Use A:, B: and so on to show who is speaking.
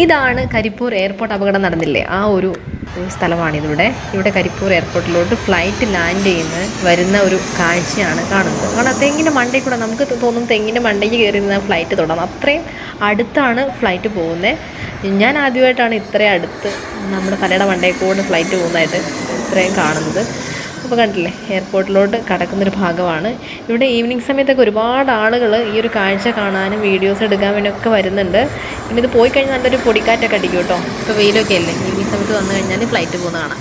A: ഇതാണ് കരിപ്പൂർ എയർപോർട്ട് അപകടം നടന്നില്ലേ? ആ ഒരു സ്ഥലമാണിതിവിടെ ഇവിടെ കരിപ്പൂർ എയർപോർട്ടിലോട്ട് ഫ്ലൈറ്റ് ലാൻഡ് ചെയ്യുന്ന വരുന്ന ഒരു കാഴ്ചയാണ് കാണുന്നത്. കാരണം തെങ്ങിന്റെ മണ്ടയിൽ കൂടെ നമുക്ക് തോന്നും തെങ്ങിന്റെ മണ്ടയ്ക്ക് കയറി നിന്ന് ഫ്ലൈറ്റ് തുടങ്ങും അത്രയും അടുത്താണ് ഫ്ലൈറ്റ് പോകുന്നത് ഞാൻ ആദ്യമായിട്ടാണ് ഇത്രയും അടുത്ത് നമ്മുടെ തലയുടെ മണ്ടയിൽ കൂടെ ഫ്ലൈറ്റ് പോകുന്നതായിട്ട് ഇത്രയും കാണുന്നത്. അപ്പോൾ കണ്ടില്ലേ എയർപോർട്ടിലോട്ട് കടക്കുന്നൊരു ഭാഗമാണ്. ഇവിടെ ഈവനിങ് സമയത്തൊക്കെ ഒരുപാട് ആളുകൾ ഈ ഒരു കാഴ്ച കാണാനും വീഡിയോസ് എടുക്കാൻ വേണ്ടിയൊക്കെ വരുന്നുണ്ട്. പിന്നെ ഇത് പോയി കഴിഞ്ഞാൽ നല്ലൊരു പൊടിക്കാറ്റൊക്കെ അടിക്കും കേട്ടോ. ഇപ്പോൾ വെയിലൊക്കെ അല്ലേ? ഈവനിങ് സമയത്ത് വന്നു കഴിഞ്ഞാൽ ഫ്ലൈറ്റ് പോകുന്ന കാണാം